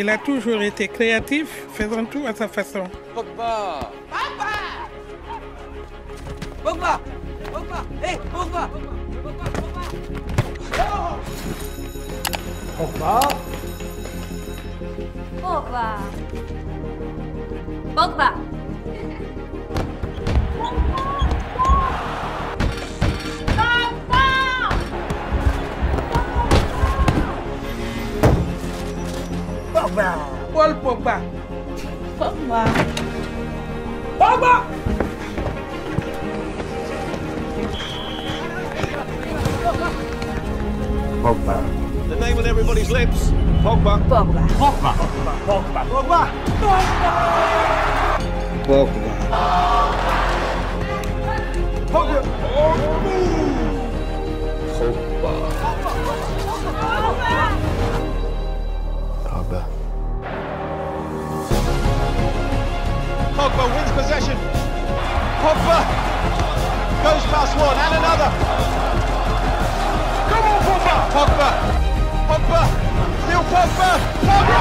Il a toujours été créatif, faisant tout à sa façon. Pogba. Pogba! Pogba! Hey, Pogba Pogba! Pogba? Pogba. Pogba Paul Pogba. Pogba. Pogba Pogba The name on everybody's lips. Pogba. Pogba, Pogba, Pogba. Pogba. Pogba Pogba Pogba Pogba Pogba wins possession. Pogba goes past one and another. Come on, Pogba. Pogba. Pogba. Still Pogba. Pogba.